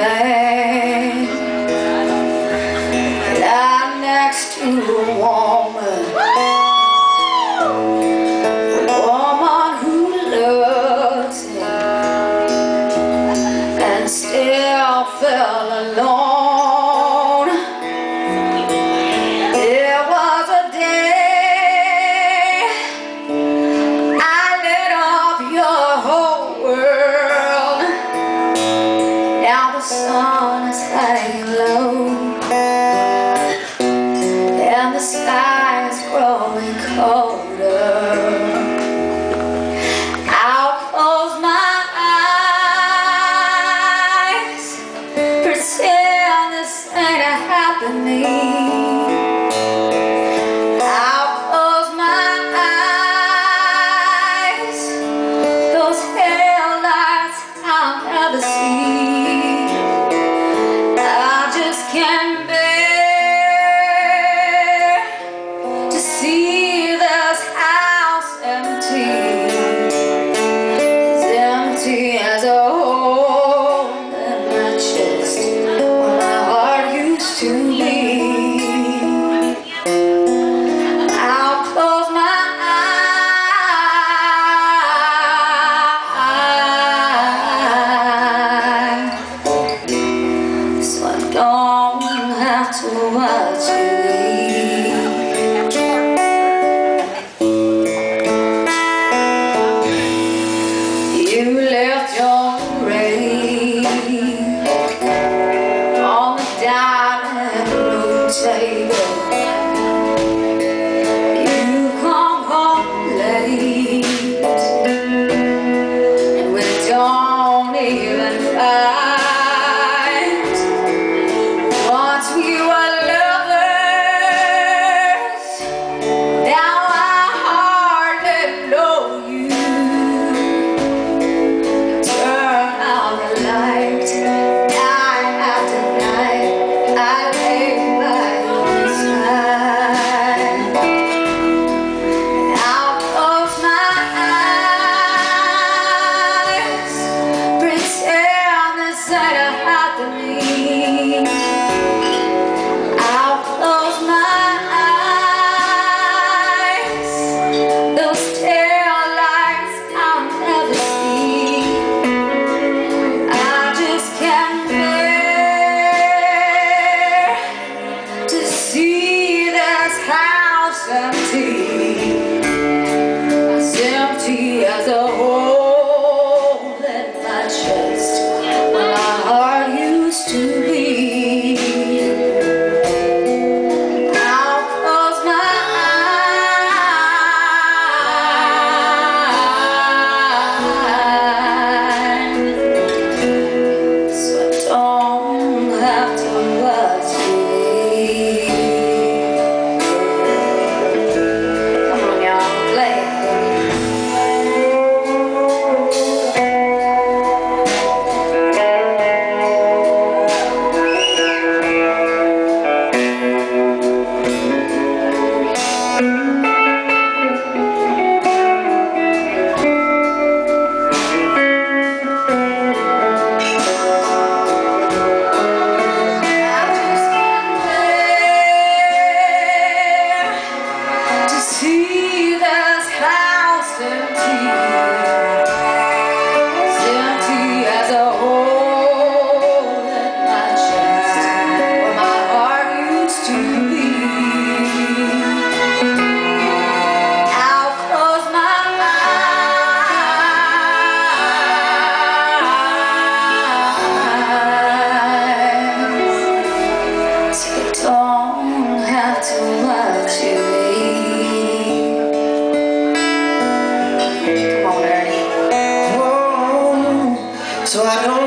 man. house on a flying low. And the sky is growing colder. I'll close my eyes. Pretend this ain't happening so much so I don't